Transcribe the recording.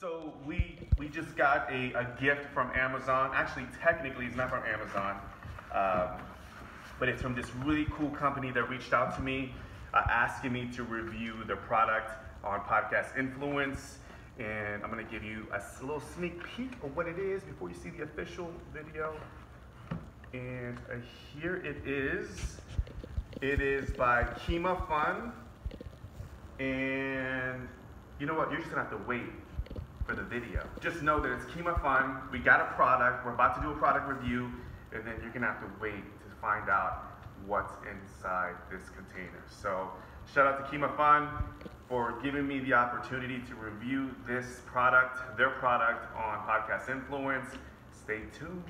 So we we just got a, a gift from Amazon. Actually, technically, it's not from Amazon, um, but it's from this really cool company that reached out to me, uh, asking me to review their product on Podcast Influence. And I'm gonna give you a little sneak peek of what it is before you see the official video. And uh, here it is. It is by Kimafun. And you know what? You're just gonna have to wait for the video. Just know that it's Kimafun. We got a product. We're about to do a product review, and then you're gonna have to wait to find out what's inside this container. So shout out to Kimafun for giving me the opportunity to review this product, their product on Podcast Influence. Stay tuned.